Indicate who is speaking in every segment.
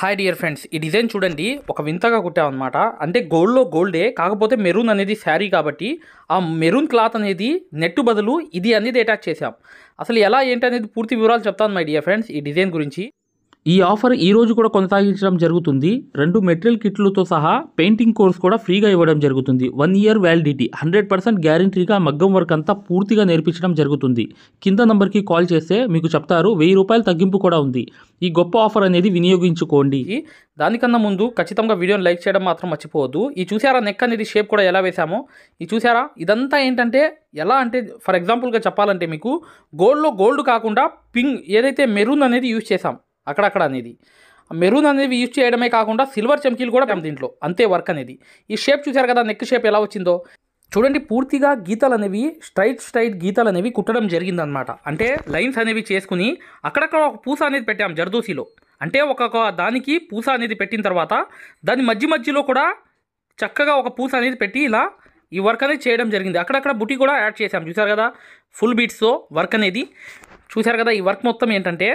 Speaker 1: Hi dear friends ఈ design చూడండి ఒక వింతగా కుట్టామన్నమాట. అంటే గోల్డ్లో గోల్డే కాకపోతే మెరూన్ అనేది శారీ కాబట్టి ఆ మెరూన్ క్లాత్ అనేది నెట్టు బదులు ఇది అనేది అటాచ్ చేసాం అసలు ఎలా ఏంటి అనేది పూర్తి వివరాలు చెప్తాను మై డియర్ ఫ్రెండ్స్ ఈ డిజైన్ గురించి.
Speaker 2: ఈ ఆఫర్ ఈ రోజు కూడా కొనసాగించడం జరుగుతుంది. రెండు మెటీరియల్ కిట్లతో సహా పెయింటింగ్ కోర్స్ కూడా ఫ్రీగా ఇవ్వడం జరుగుతుంది. One year validity hundred percent గ్యారంటీగా మగ్గం వర్క్ అంతా పూర్తిగా నేర్పించడం జరుగుతుంది. కింద నంబర్కి కాల్ చేస్తే మీకు చెప్తారు. వెయ్యి రూపాయల తగ్గింపు కూడా ఉంది. ఈ గొప్ప ఆఫర్ అనేది వినియోగించుకోండి.
Speaker 1: దానికన్నా ముందు ఖచ్చితంగా వీడియోని లైక్ చేయడం మాత్రం మర్చిపోవద్దు. ఈ చూసారా నెక్ అనేది షేప్ కూడా ఎలా వేసామో ఈ చూసారా? ఇదంతా ఏంటంటే ఎలా అంటే ఫర్ ఎగ్జాంపుల్గా చెప్పాలంటే మీకు గోల్డ్లో గోల్డ్ కాకుండా పింక్ ఏదైతే మెరూన్ అనేది యూజ్ చేసాం అక్కడక్కడ అనేది. మెరూన్ అనేది యూజ్ చేయడమే కాకుండా సిల్వర్ చమ్కీలు కూడా పెట్టాం దీంట్లో అంతే వర్క్ అనేది. ఈ షేప్ చూసారు కదా నెక్ షేప్ ఎలా వచ్చిందో? చూడండి పూర్తిగా గీతలు అనేవి స్ట్రైట్ స్ట్రైట్ గీతలు అనేవి కుట్టడం జరిగిందనమాట అంటే లైన్స్ అనేవి చేసుకుని అక్కడక్కడ ఒక పూస అనేది పెట్టాం జర్దోసిలో. అంటే ఒక్కొక్క దానికి పూస అనేది పెట్టిన తర్వాత దాని మధ్య మధ్యలో కూడా చక్కగా ఒక పూస అనేది పెట్టి ఇలా ఈ వర్క్ అనేది చేయడం జరిగింది. అక్కడక్కడ బుట్టి కూడా యాడ్ చేసాం చూసారు కదా ఫుల్ బీట్స్తో వర్క్ అనేది. చూశారు కదా ఈ వర్క్ మొత్తం ఏంటంటే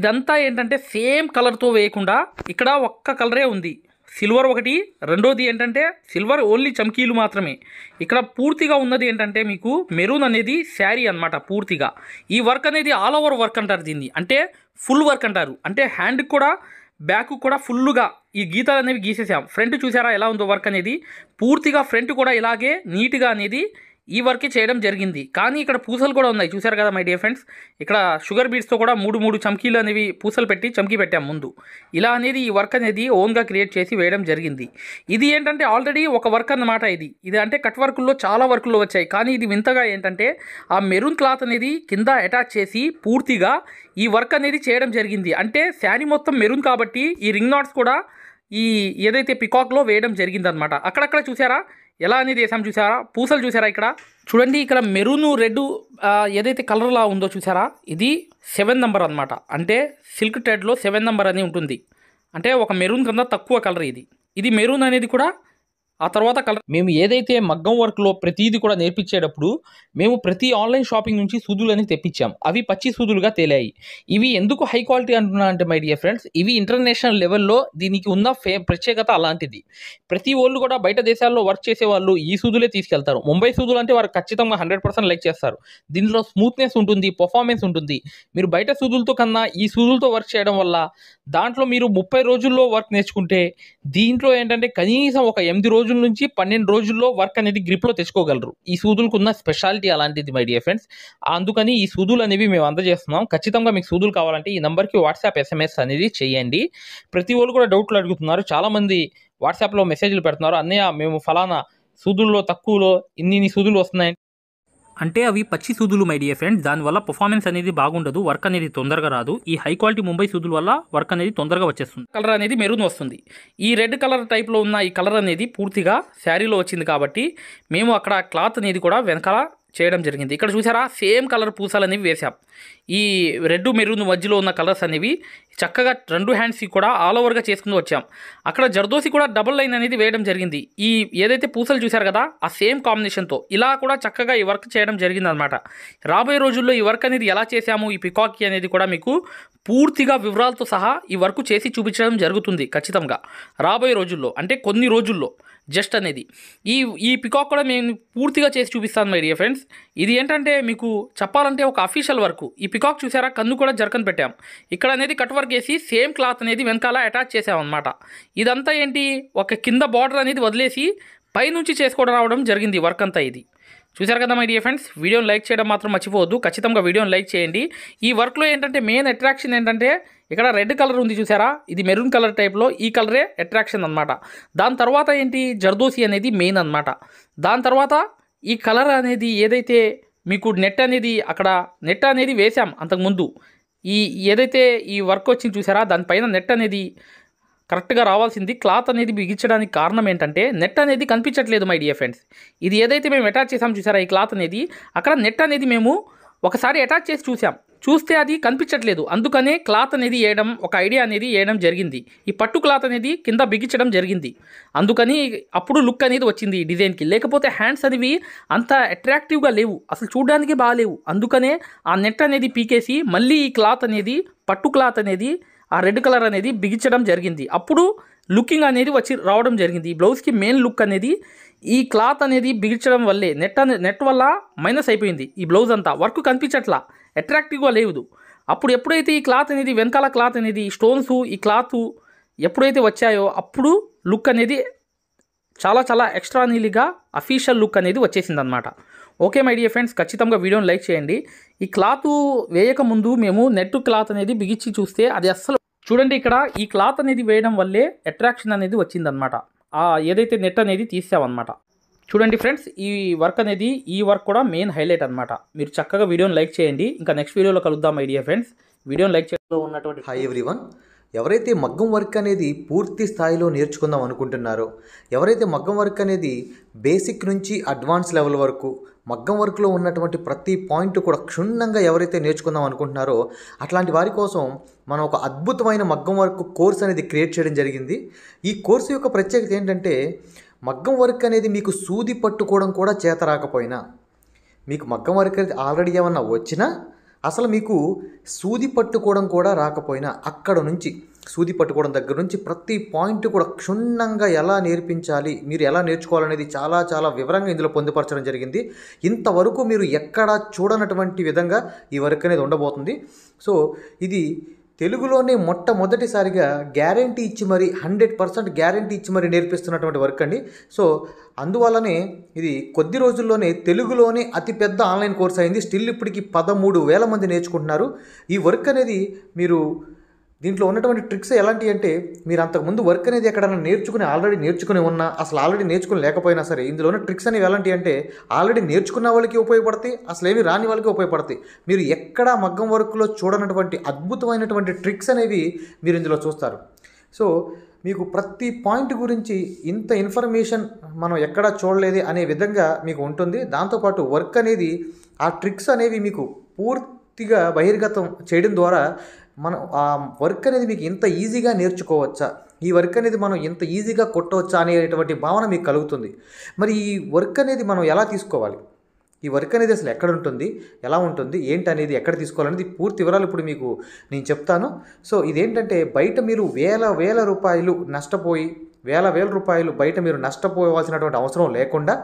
Speaker 1: ఇదంతా ఏంటంటే సేమ్ కలర్తో వేయకుండా ఇక్కడ ఒక్క కలరే ఉంది. సిల్వర్ ఒకటి రెండోది ఏంటంటే సిల్వర్ ఓన్లీ చమ్కీలు మాత్రమే. ఇక్కడ పూర్తిగా ఉన్నది ఏంటంటే మీకు మెరూన్ అనేది శారీ అనమాట పూర్తిగా. ఈ వర్క్ అనేది ఆల్ ఓవర్ వర్క్ అంటారు దీన్ని. అంటే ఫుల్ వర్క్ అంటారు. అంటే హ్యాండ్కి కూడా బ్యాక్ కూడా ఫుల్గా ఈ గీతాలు అనేవి గీసేసాం. ఫ్రంట్ చూసారా ఎలా ఉందో వర్క్ అనేది? పూర్తిగా ఫ్రంట్ కూడా ఇలాగే నీట్గా అనేది ఈ వర్కే చేయడం జరిగింది. కానీ ఇక్కడ పూసలు కూడా ఉన్నాయి. చూసారు కదా మై డియర్ ఫ్రెండ్స్? ఇక్కడ షుగర్ బీట్స్తో కూడా మూడు మూడు చమ్కీలు అనేవి పూసలు పెట్టి చమ్కీ పెట్టాం ముందు. ఇలా అనేది ఈ వర్క్ అనేది ఓన్గా క్రియేట్ చేసి వేయడం జరిగింది. ఇది ఏంటంటే ఆల్రెడీ ఒక వర్క్ అన్నమాట ఇది. ఇది అంటే కట్ వర్కుల్లో చాలా వర్కుల్లో వచ్చాయి. కానీ ఇది వింతగా ఏంటంటే ఆ మెరూన్ క్లాత్ అనేది కింద అటాచ్ చేసి పూర్తిగా ఈ వర్క్ అనేది చేయడం జరిగింది. అంటే శారీ మొత్తం మెరూన్ కాబట్టి ఈ రింగ్ నాట్స్ కూడా ఈ ఏదైతే పికాక్లో వేయడం జరిగిందనమాట అక్కడక్కడ చూసారా ఎలా అనేది వేసాం చూసారా? పూసలు చూసారా ఇక్కడ? చూడండి ఇక్కడ మెరూన్ రెడ్ ఏదైతే కలర్లా ఉందో చూసారా? ఇది సెవెన్ నెంబర్ అనమాట అంటే సిల్క్ ట్రెడ్లో సెవెన్ నెంబర్ అని ఉంటుంది. అంటే ఒక మెరూన్ కన్నా తక్కువ కలర్ ఇది. ఇది మెరూన్ అనేది కూడా ఆ తర్వాత కలర్
Speaker 2: మేము ఏదైతే మగ్గం వర్క్లో ప్రతిదీ కూడా నేర్పించేటప్పుడు మేము ప్రతి ఆన్లైన్ షాపింగ్ నుంచి సూదులని తెప్పించాం. అవి పచ్చి సూదులుగా తేలాయి. ఇవి ఎందుకు హై క్వాలిటీ అంటున్నా అంటే మై డియర్ ఫ్రెండ్స్ ఇవి ఇంటర్నేషనల్ లెవెల్లో దీనికి ఉన్న ఫే ప్రత్యేకత అలాంటిది. ప్రతి వాళ్ళు కూడా బయట దేశాల్లో వర్క్ చేసే వాళ్ళు ఈ సూదులే తీసుకెళ్తారు. ముంబై సూదులు అంటే వారు ఖచ్చితంగా హండ్రెడ్ పర్సెంట్ లైక్ చేస్తారు. దీనిలో స్మూత్నెస్ ఉంటుంది పర్ఫార్మెన్స్ ఉంటుంది. మీరు బయట సూదులతో కన్నా ఈ సూదులతో వర్క్ చేయడం వల్ల దాంట్లో మీరు ముప్పై రోజుల్లో వర్క్ నేర్చుకుంటే దీంట్లో ఏంటంటే కనీసం ఒక ఎనిమిది రోజులు నుంచి పన్నెండు రోజుల్లో వర్క్ అనేది గ్రిప్లో తెచ్చుకోగలరు. ఈ సూదులకు ఉన్న స్పెషాలిటీ అలాంటిది మై డియర్ ఫ్రెండ్స్ అందుకని ఈ సూదులు అనేవి మేము అందజేస్తున్నాం. ఖచ్చితంగా మీకు సూదులు కావాలంటే ఈ నెంబర్కి వాట్సాప్ ఎస్ఎంఎస్ అనేది చేయండి. ప్రతి వాళ్ళు కూడా డౌట్లు అడుగుతున్నారు. చాలామంది వాట్సాప్లో మెసేజ్లు పెడుతున్నారు. అన్నయ్య మేము ఫలానా సూదుల్లో తక్కువలో ఇన్ని ఇన్ని సూదులు వస్తున్నాయి
Speaker 1: అంటే అవి పచ్చి సూదులు మై డియర్ ఫ్రెండ్స్ దానివల్ల పర్ఫార్మెన్స్ అనేది బాగుండదు వర్క్ అనేది తొందరగా రాదు. ఈ హై క్వాలిటీ ముంబై సూదుల వల్ల వర్క్ అనేది తొందరగా వచ్చేస్తుంది. కలర్ అనేది మెరూన్ వస్తుంది. ఈ రెడ్ కలర్ టైప్లో ఉన్న ఈ కలర్ అనేది పూర్తిగా శారీలో వచ్చింది కాబట్టి మేము అక్కడ క్లాత్ అనేది కూడా వెనకాల చేయడం జరిగింది. ఇక్కడ చూసారా? సేమ్ కలర్ పూసలు అనేవి వేసాం ఈ రెడ్ మెరూన్ మధ్యలో ఉన్న కలర్స్ అనేవి చక్కగా రెండు హ్యాండ్స్కి కూడా ఆల్ ఓవర్గా చేసుకుని వచ్చాం. అక్కడ జర్దోసి కూడా డబుల్ లైన్ అనేది వేయడం జరిగింది. ఈ ఏదైతే పూసలు చూశారు కదా ఆ సేమ్ కాంబినేషన్తో ఇలా కూడా చక్కగా ఈ వర్క్ చేయడం జరిగింది అనమాట రాబోయే రోజుల్లో ఈ వర్క్ అనేది ఎలా చేశాము ఈ పికాక్కి అనేది కూడా మీకు పూర్తిగా వివరాలతో సహా ఈ వర్క్ చేసి చూపించడం జరుగుతుంది ఖచ్చితంగా రాబోయే రోజుల్లో. అంటే కొన్ని రోజుల్లో జస్ట్ అనేది. ఈ ఈ పికాక్ కూడా నేను పూర్తిగా చేసి చూపిస్తాను మై డియర్ ఫ్రెండ్స్. ఇది ఏంటంటే మీకు చెప్పాలంటే ఒక అఫీషియల్ వర్క్. ఈ పికాక్ చూసారా? కన్ను కూడా జరకన్ పెట్టాం. ఇక్కడ అనేది కట్ వర్క్ వేసి సేమ్ క్లాత్ అనేది వెనకాల అటాచ్ చేసామన్నమాట. ఇదంతా ఏంటి? ఒక కింద బార్డర్ అనేది వదిలేసి పైనుంచి చేసుకోవడం రావడం జరిగింది వర్క్ అంతా ఇది. చూసారు కదా మై డియర్ ఫ్రెండ్స్? వీడియోని లైక్ చేయడం మాత్రం మర్చిపోవద్దు. ఖచ్చితంగా వీడియోని లైక్ చేయండి. ఈ వర్క్లో ఏంటంటే మెయిన్ అట్రాక్షన్ ఏంటంటే ఇక్కడ రెడ్ కలర్ ఉంది చూసారా ఇది మెరూన్ కలర్ టైప్లో ఈ కలరే అట్రాక్షన్ అనమాట దాని తర్వాత ఏంటి? జర్దోసి అనేది మెయిన్ అనమాట దాని తర్వాత ఈ కలర్ అనేది ఏదైతే మీకు నెట్ అనేది అక్కడ నెట్ అనేది వేసాం అంతకుముందు ఈ ఏదైతే ఈ వర్క్ వచ్చింది చూసారా దానిపైన నెట్ అనేది కరెక్ట్గా రావాల్సింది. క్లాత్ అనేది బిగించడానికి కారణం ఏంటంటే నెట్ అనేది కనిపించట్లేదు మై డియర్ ఫ్రెండ్స్. ఇది ఏదైతే మేము అటాచ్ చేసాం చూసారా ఈ క్లాత్ అనేది అక్కడ నెట్ అనేది మేము ఒకసారి అటాచ్ చేసి చూసాం. చూస్తే అది కనిపించట్లేదు. అందుకనే క్లాత్ అనేది వేయడం ఒక ఐడియా అనేది వేయడం జరిగింది. ఈ పట్టు క్లాత్ అనేది కింద బిగించడం జరిగింది. అందుకని అప్పుడు లుక్ అనేది వచ్చింది ఈ డిజైన్కి. లేకపోతే హ్యాండ్స్ అనేవి అంత అట్రాక్టివ్గా లేవు. అసలు చూడడానికి బాగాలేవు. అందుకనే ఆ నెట్ అనేది పీకేసి మళ్ళీ ఈ క్లాత్ అనేది పట్టు క్లాత్ అనేది ఆ రెడ్ కలర్ అనేది బిగించడం జరిగింది. అప్పుడు లుకింగ్ అనేది వచ్చి రావడం జరిగింది. ఈ బ్లౌజ్కి మెయిన్ లుక్ అనేది ఈ క్లాత్ అనేది బిగించడం వల్లే నెట్ అనే నెట్ వల్ల మైనస్ అయిపోయింది. ఈ బ్లౌజ్ అంతా వర్క్ కనిపించట్లా. అట్రాక్టివ్గా లేదు. అప్పుడు ఎప్పుడైతే ఈ క్లాత్ అనేది వెనకాల క్లాత్ అనేది స్టోన్స్ ఈ క్లాత్ ఎప్పుడైతే వచ్చాయో అప్పుడు లుక్ అనేది చాలా చాలా ఎక్స్ట్రా నీలిగా అఫీషియల్ లుక్ అనేది వచ్చేసింది అనమాట ఓకే మై డియర్ ఫ్రెండ్స్ ఖచ్చితంగా వీడియోని లైక్ చేయండి. ఈ క్లాత్ వేయక ముందు మేము నెట్ క్లాత్ అనేది బిగించి చూస్తే అది అస్సలు చూడండి ఇక్కడ ఈ క్లాత్ అనేది వేయడం వల్లే అట్రాక్షన్ అనేది వచ్చిందనమాట ఏదైతే నెట్ అనేది తీసామన్నమాట చూడండి ఫ్రెండ్స్ ఈ వర్క్ అనేది ఈ వర్క్ కూడా మెయిన్ హైలైట్ అనమాట మీరు చక్కగా వీడియోని లైక్ చేయండి. ఇంకా నెక్స్ట్ వీడియోలో కలుద్దాం ఐడియా ఫ్రెండ్స్ వీడియోని లైక్ చేయడంలో ఉన్నటువంటి
Speaker 3: హై ఎవ్రీవన్ ఎవరైతే మగ్గం వర్క్ అనేది పూర్తి స్థాయిలో నేర్చుకుందాం అనుకుంటున్నారో ఎవరైతే మగ్గం వర్క్ అనేది బేసిక్ నుంచి అడ్వాన్స్ లెవెల్ వరకు మగ్గం వర్క్లో ఉన్నటువంటి ప్రతి పాయింట్ కూడా క్షుణ్ణంగా ఎవరైతే నేర్చుకుందాం అనుకుంటున్నారో అట్లాంటి వారి కోసం మనం ఒక అద్భుతమైన మగ్గం వర్క్ కోర్స్ అనేది క్రియేట్ చేయడం జరిగింది. ఈ కోర్సు యొక్క ప్రత్యేకత ఏంటంటే మగ్గం వర్క్ అనేది మీకు సూది పట్టుకోవడం కూడా చేత రాకపోయినా మీకు మగ్గం వర్క్ అనేది ఆల్రెడీ ఏమన్నా వచ్చినా అసలు మీకు సూది పట్టుకోవడం కూడా రాకపోయినా అక్కడ నుంచి సూది పట్టుకోవడం దగ్గర నుంచి ప్రతి పాయింట్ కూడా క్షుణ్ణంగా ఎలా నేర్పించాలి మీరు ఎలా నేర్చుకోవాలనేది చాలా చాలా వివరంగా ఇందులో పొందుపరచడం జరిగింది. ఇంతవరకు మీరు ఎక్కడా చూడనటువంటి విధంగా ఈ వర్క్ అనేది ఉండబోతుంది. సో ఇది తెలుగులోనే మొట్టమొదటిసారిగా గ్యారంటీ ఇచ్చి మరి హండ్రెడ్ పర్సెంట్ గ్యారంటీ ఇచ్చి మరి నేర్పిస్తున్నటువంటి వర్క్ అండి. సో అందువల్లనే ఇది కొద్ది రోజుల్లోనే తెలుగులోనే అతిపెద్ద ఆన్లైన్ కోర్స్ అయింది. స్టిల్ ఇప్పటికి పదమూడు వేల మంది నేర్చుకుంటున్నారు. ఈ వర్క్ అనేది మీరు దీంట్లో ఉన్నటువంటి ట్రిక్స్ ఎలాంటివి అంటే మీరు అంతకుముందు వర్క్ అనేది ఎక్కడైనా నేర్చుకుని ఆల్రెడీ నేర్చుకుని ఉన్నా అసలు ఆల్రెడీ నేర్చుకుని లేకపోయినా సరే ఇందులో ఉన్న ట్రిక్స్ అనేవి ఎలాంటివి అంటే ఆల్రెడీ నేర్చుకున్న వాళ్ళకి ఉపయోగపడతాయి అసలు ఏమి రాని వాళ్ళకి ఉపయోగపడతాయి. మీరు ఎక్కడా మగ్గం వర్క్లో చూడనటువంటి అద్భుతమైనటువంటి ట్రిక్స్ అనేవి మీరు ఇందులో చూస్తారు. సో మీకు ప్రతి పాయింట్ గురించి ఇంత ఇన్ఫర్మేషన్ మనం ఎక్కడా చూడలేదు అనే విధంగా మీకు ఉంటుంది. దాంతోపాటు వర్క్ అనేది ఆ ట్రిక్స్ అనేవి మీకు పూర్తిగా బహిర్గతం చేయడం ద్వారా మనం ఆ వర్క్ అనేది మీకు ఇంత ఈజీగా నేర్చుకోవచ్చా? ఈ వర్క్ అనేది మనం ఇంత ఈజీగా కొట్టవచ్చా అనేటువంటి భావన మీకు కలుగుతుంది. మరి ఈ వర్క్ అనేది మనం ఎలా తీసుకోవాలి? ఈ వర్క్ అనేది అసలు ఎక్కడ ఉంటుంది? ఎలా ఉంటుంది? ఏంటి అనేది ఎక్కడ తీసుకోవాలనేది పూర్తి వివరాలు ఇప్పుడు మీకు నేను చెప్తాను. సో ఇదేంటంటే బయట మీరు వేల వేల రూపాయలు నష్టపోయి వేల వేల రూపాయలు బయట మీరు నష్టపోవాల్సినటువంటి అవసరం లేకుండా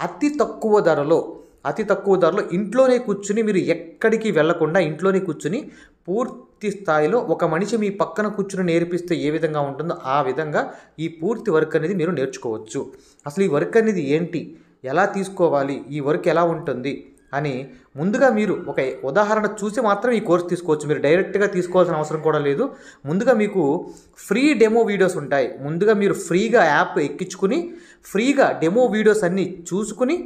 Speaker 3: అతి తక్కువ ధరలో అతి తక్కువ ధరలో ఇంట్లోనే కూర్చుని మీరు ఎక్కడికి వెళ్ళకుండా ఇంట్లోనే కూర్చుని పూర్తి స్థాయిలో ఒక మనిషి మీ పక్కన కూర్చుని నేర్పిస్తే ఏ విధంగా ఉంటుందో ఆ విధంగా ఈ పూర్తి వర్క్ అనేది మీరు నేర్చుకోవచ్చు. అసలు ఈ వర్క్ అనేది ఏంటి? ఎలా తీసుకోవాలి? ఈ వర్క్ ఎలా ఉంటుంది? అని ముందుగా మీరు ఒక ఉదాహరణ చూసి మాత్రం ఈ కోర్స్ తీసుకోవచ్చు. మీరు డైరెక్ట్గా తీసుకోవాల్సిన అవసరం కూడా లేదు. ముందుగా మీకు ఫ్రీ డెమో వీడియోస్ ఉంటాయి. ముందుగా మీరు ఫ్రీగా యాప్ ఎక్కించుకుని ఫ్రీగా డెమో వీడియోస్ అన్నీ చూసుకుని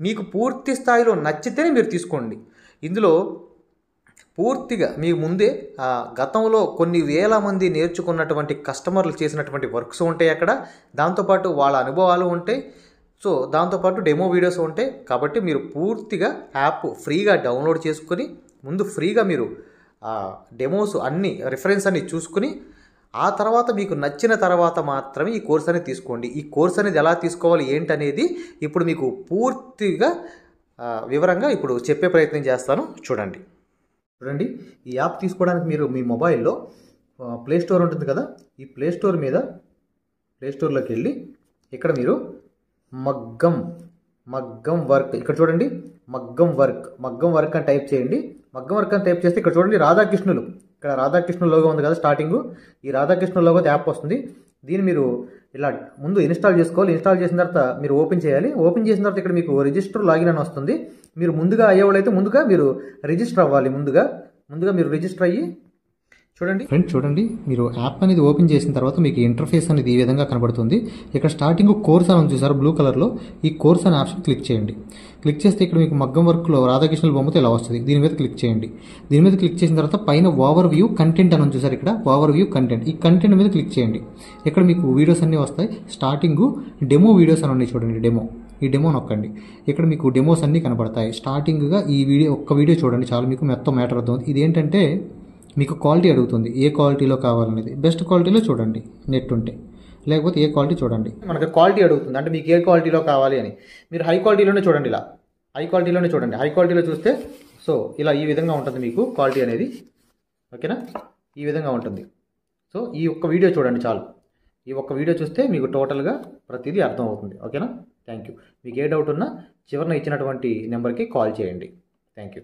Speaker 3: మీకు పూర్తి స్థాయిలో నచ్చితేనే మీరు తీసుకోండి. ఇందులో పూర్తిగా మీ ముందే గతంలో కొన్ని వేల మంది నేర్చుకున్నటువంటి కస్టమర్లు చేసినటువంటి వర్క్స్ ఉంటాయి అక్కడ. దాంతోపాటు వాళ్ళ అనుభవాలు ఉంటాయి. సో దాంతోపాటు డెమో వీడియోస్ ఉంటాయి. కాబట్టి మీరు పూర్తిగా యాప్ ఫ్రీగా డౌన్లోడ్ చేసుకొని ముందు ఫ్రీగా మీరు డెమోస్ అన్ని రిఫరెన్స్ అన్ని చూసుకుని ఆ తర్వాత మీకు నచ్చిన తర్వాత మాత్రమే ఈ కోర్స్ అనేది తీసుకోండి. ఈ కోర్స్ అనేది ఎలా తీసుకోవాలి ఏంటనేది ఇప్పుడు మీకు పూర్తిగా వివరంగా ఇప్పుడు చెప్పే ప్రయత్నం చేస్తాను. చూడండి. చూడండి. ఈ యాప్ తీసుకోవడానికి మీరు మీ మొబైల్లో ప్లే స్టోర్ ఉంటుంది కదా ఈ ప్లే స్టోర్ మీద ప్లే స్టోర్లోకి వెళ్ళి ఇక్కడ మీరు మగ్గం మగ్గం వర్క్ ఇక్కడ చూడండి. మగ్గం వర్క్ మగ్గం వర్క్ అని టైప్ చేయండి. మగ్గం వర్క్ అని టైప్ చేస్తే ఇక్కడ చూడండి రాధాకృష్ణులు. ఇక్కడ రాధాకృష్ణ లోగో ఉంది కదా స్టార్టింగ్ ఈ రాధాకృష్ణ లోగో యాప్ వస్తుంది. దీన్ని మీరు ఇలా ముందు ఇన్స్టాల్ చేసుకోవాలి. ఇన్స్టాల్ చేసిన తర్వాత మీరు ఓపెన్ చేయాలి. ఓపెన్ చేసిన తర్వాత ఇక్కడ మీకు రిజిస్టర్ లాగిన్ అని వస్తుంది. మీరు ముందుగా అయ్యేవాళ్ళైతే ముందుగా మీరు రిజిస్టర్ అవ్వాలి. ముందుగా ముందుగా మీరు రిజిస్టర్ అయ్యి చూడండి.
Speaker 4: ఫ్రెండ్స్ చూడండి. మీరు యాప్ అనేది ఓపెన్ చేసిన తర్వాత మీకు ఇంటర్ఫేస్ అనేది ఈ విధంగా కనబడుతుంది. ఇక్కడ స్టార్టింగ్ కోర్స్ అని చూసారు? బ్లూ కలర్లో ఈ కోర్స్ అనే ఆప్షన్ క్లిక్ చేయండి. క్లిక్ చేస్తే ఇక్కడ మీకు మగ్గం వర్క్లో రాధాకృష్ణుల బొమ్మతో ఇలా వస్తుంది. దీని మీద క్లిక్ చేయండి. దీని మీద క్లిక్ చేసిన తర్వాత పైన ఓవర్ వ్యూ కంటెంట్ అని చూసారు ఇక్కడ? ఓవర్ వ్యూ కంటెంట్ ఈ కంటెంట్ మీద క్లిక్ చేయండి. ఇక్కడ మీకు వీడియోస్ అన్నీ వస్తాయి. స్టార్టింగ్ డెమో వీడియోస్ అని ఉన్నాయి చూడండి. డెమో ఈ డెమో నొక్కండి. ఇక్కడ మీకు డెమోస్ అన్నీ కనబడతాయి. స్టార్టింగ్గా ఈ వీడియో ఒక్క వీడియో చూడండి. చాలా మీకు మొత్తం మ్యాటర్ అవుతుంది ఇది ఏంటంటే మీకు క్వాలిటీ అడుగుతుంది. ఏ క్వాలిటీలో కావాలనేది. బెస్ట్ క్వాలిటీలో చూడండి. నెట్ ఉంటే. లేకపోతే ఏ క్వాలిటీ చూడండి.
Speaker 3: మనకి క్వాలిటీ అడుగుతుంది. అంటే మీకు ఏ క్వాలిటీలో కావాలి అని. మీరు హై క్వాలిటీలోనే చూడండి ఇలా. హై క్వాలిటీలోనే చూడండి. హై క్వాలిటీలో చూస్తే సో ఇలా ఈ విధంగా ఉంటుంది మీకు క్వాలిటీ అనేది. ఓకేనా ఈ విధంగా ఉంటుంది. సో ఈ ఒక్క వీడియో చూడండి చాలు. ఈ ఒక్క వీడియో చూస్తే మీకు టోటల్గా ప్రతిదీ అర్థం అవుతుంది ఓకేనా థ్యాంక్ యూ మీకు ఏ డౌట్ ఉన్నా చివరిన ఇచ్చినటువంటి నెంబర్కి కాల్ చేయండి. Thank you